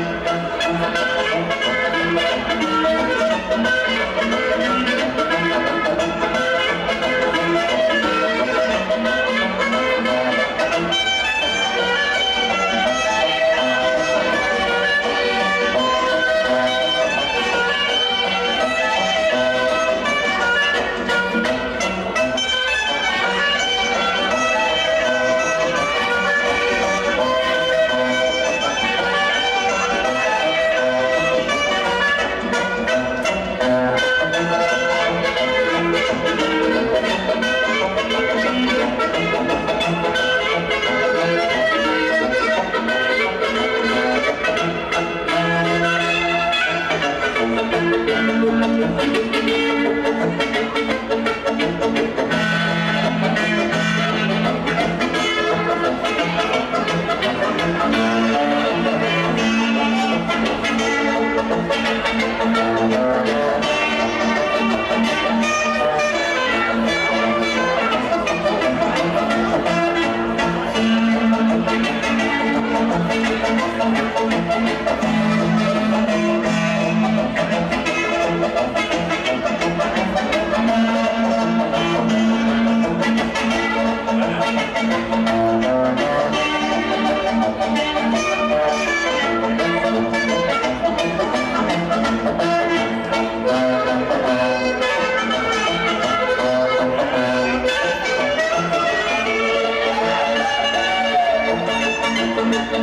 Música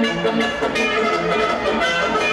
Thank you.